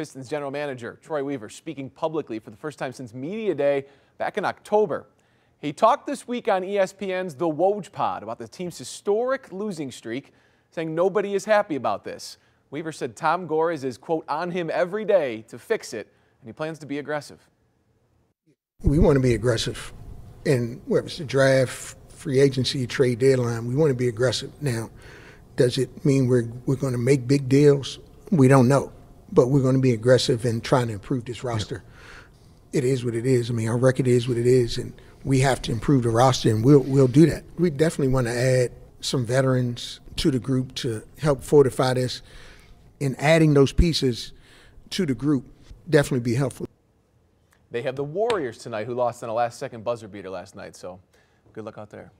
Pistons general manager Troy Weaver speaking publicly for the first time since Media Day back in October. He talked this week on ESPN's The Woj Pod about the team's historic losing streak, saying nobody is happy about this. Weaver said Tom Gores is, quote, on him every day to fix it, and he plans to be aggressive. We want to be aggressive. And whether it's the draft, free agency, trade deadline, we want to be aggressive. Now, does it mean we're, we're going to make big deals? We don't know but we're going to be aggressive in trying to improve this roster. It is what it is. I mean, our record is what it is, and we have to improve the roster, and we'll we'll do that. We definitely want to add some veterans to the group to help fortify this, and adding those pieces to the group definitely be helpful. They have the Warriors tonight, who lost on a last-second buzzer beater last night. So, good luck out there.